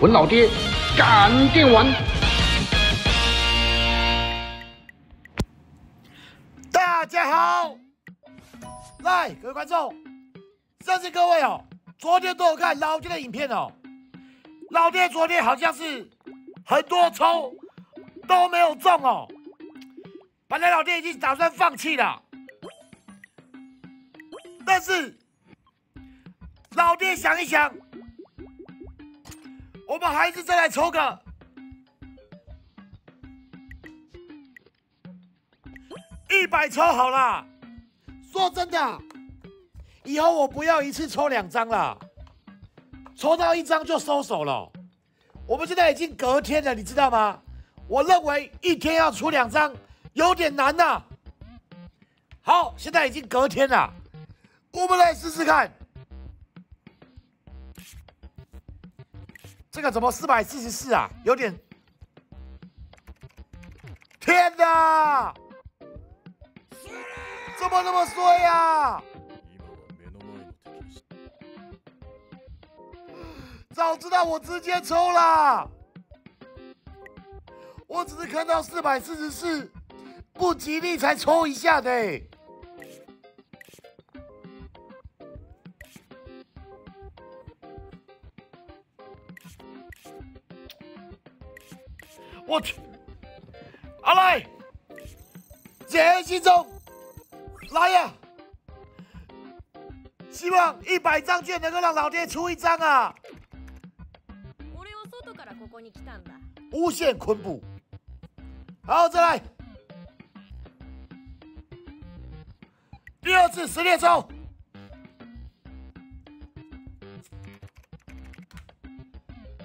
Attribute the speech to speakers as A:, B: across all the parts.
A: 文老爹赶电玩。
B: 大家好，来各位观众，相信各位哦，昨天都有看老爹的影片哦。老爹昨天好像是很多抽都没有中哦，本来老爹已经打算放弃了，但是老爹想一想，我们还是再来抽个一百抽好了。说真的，以后我不要一次抽两张了。抽到一张就收手了。我们现在已经隔天了，你知道吗？我认为一天要出两张有点难呐。好，现在已经隔天了，我们来试试看。这个怎么四百四十四啊？有点……天哪！怎么那么衰呀？早知道我直接抽啦！我只是看到四百四十四不吉利才抽一下的。我去，阿来，杰西中，来呀！希望一百张券能够让老爹出一张啊！无限昆布，好，再来第二次十连抽，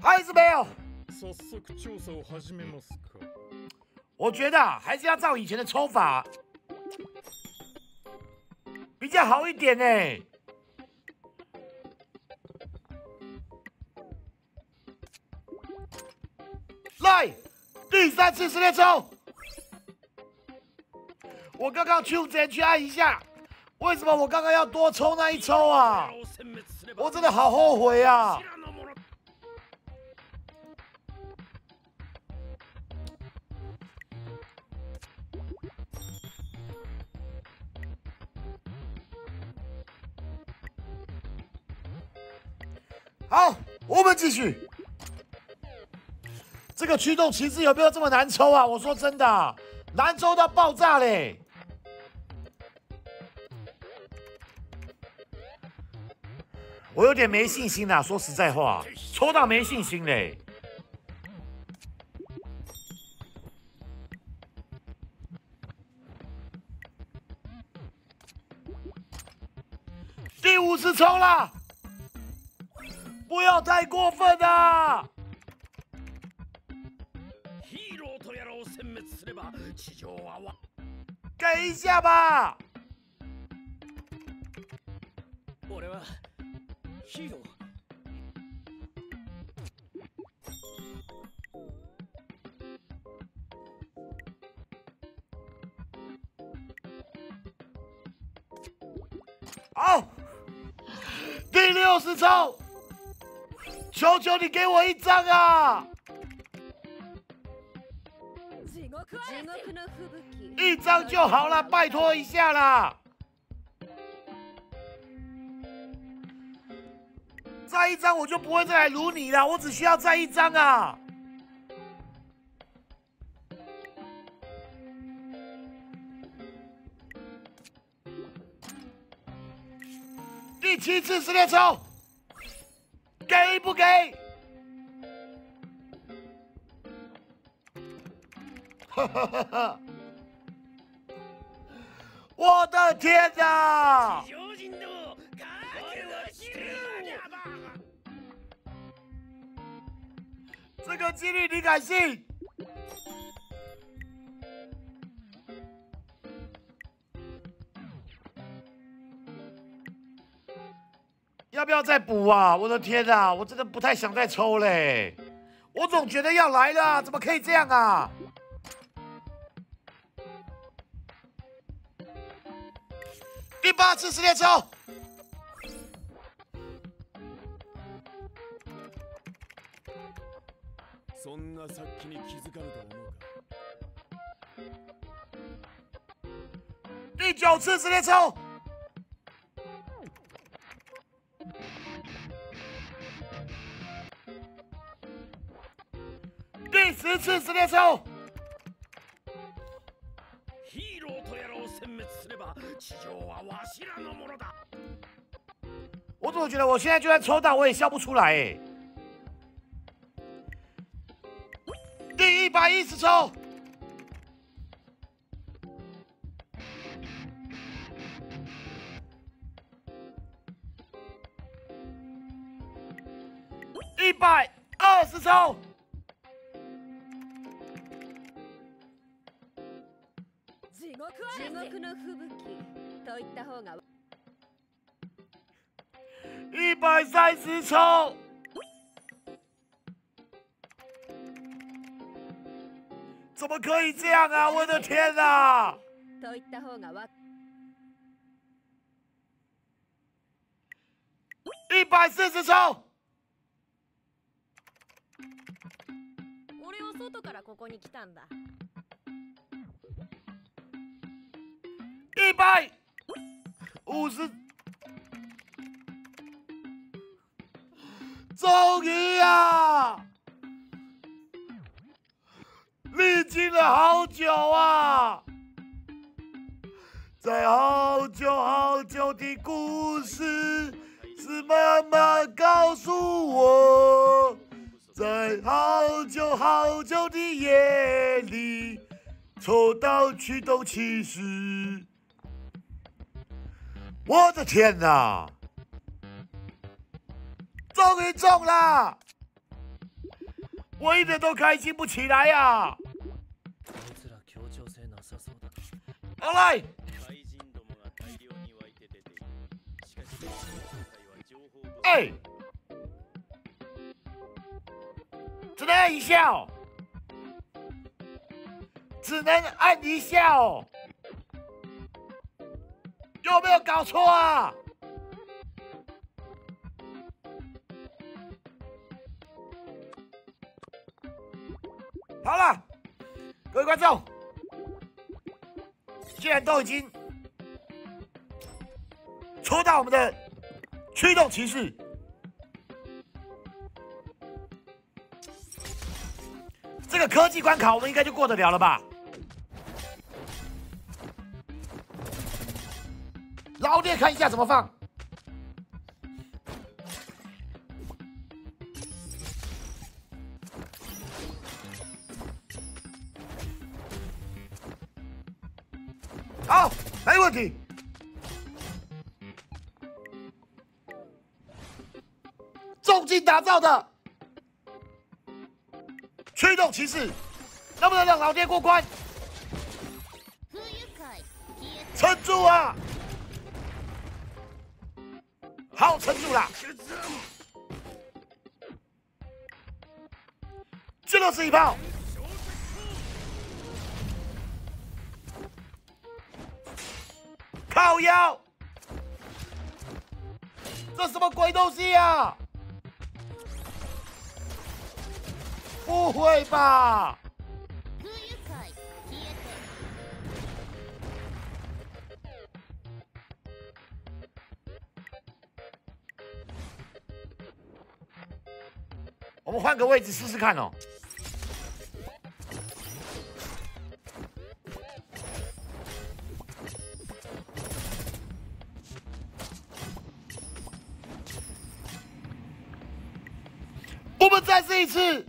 B: 还是没有。我觉得还是要照以前的抽法比较好一点呢。来，第三次十连抽，我刚刚抽前去按一下，为什么我刚刚要多抽那一抽啊？我真的好后悔啊！好，我们继续。这个驱动旗帜有没有这么难抽啊？我说真的，难抽到爆炸嘞！我有点没信心啦，说实在话，抽到没信心嘞。第五次抽了。不要太过分啊！给一下吧！好，第六十抽。求求你给我一张啊！一张就好了，拜托一下啦！再一张我就不会再来撸你了，我只需要再一张啊！第七次十连抽。给不给？哈哈哈哈我的天哪！这个几率你敢信？要不要再补啊？我的天啊，我真的不太想再抽嘞。我总觉得要来了，怎么可以这样啊？第八次十连抽，
C: そんな殺気に気づかぬと思うか
B: 第九次直接抽， 十次直接抽，
C: ヒーローとやらを殲滅すれば地上はわしらのものだ
B: 我怎么觉得我现在就算抽到我也笑不出来哎？第一百一十抽，一百二十抽，
D: 地獄の吹雪といった方が
B: 一百三十抽，怎么可以这样啊！我的天哪！
D: といった方がわ
B: 一百四十抽，
D: 俺は外からここに来たんだ
B: 一百五十，终于啊！历经了好久啊，在好久好久的故事，是妈妈告诉我，在好久好久的夜里，抽到驱动骑士。我的天哪！终于中了，我一点都开心不起来呀、
E: こいつら協調性なさそうだ
B: 好来，
C: 怪人どもが大量に湧いて出ているしかし今回は情報不足
B: 哎，只能按一下哦，只能按一下哦， 有没有搞错啊？好了，各位观众，既然都已经抽到我们的驱动骑士，这个科技关卡我们应该就过得了了吧？老爹看一下怎么放。好，没问题。重金打造的驱动骑士，能不能让老爹过关？撑住啊！撑住了。这就是一炮。靠腰，这什么鬼东西啊？不会吧？我们换个位置试试看哦。我们再试一次，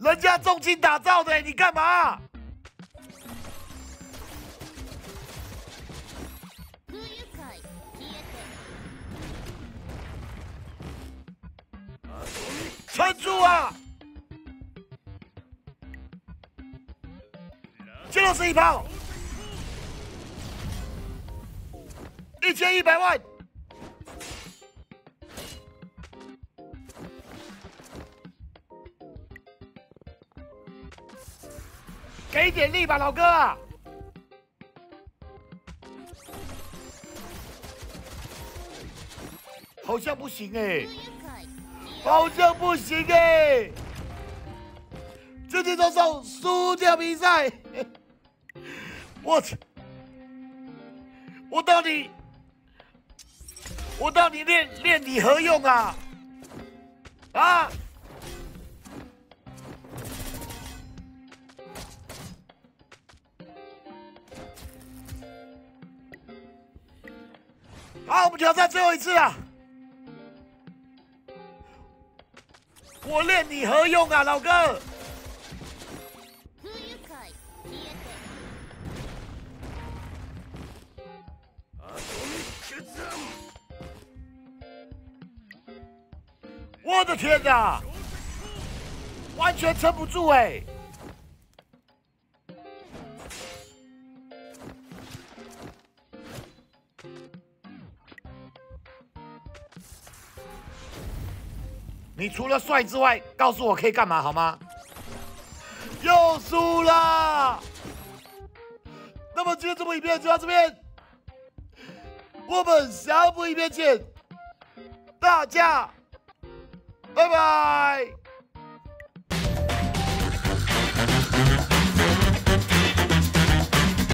B: 人家重金打造的，你干嘛？住啊！就是一炮，一千一百万。给点力吧，老哥！好像不行哎、好像不行哎、自己动手输掉比赛，我操！我到底我到底练练你何用啊？啊！好，我们挑战最后一次啊！我练你何用啊，老哥？我的天哪，完全撑不住哎！你除了帅之外，告诉我可以干嘛好吗？又输啦。那么今天这部影片就到这边，我们下部影片见，大家拜拜。